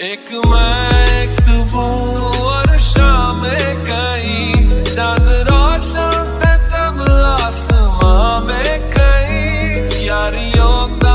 एक मैं, एक वो और शाम कहीं। चांदरा रोशन तब आसमां में कहीं। यारियों का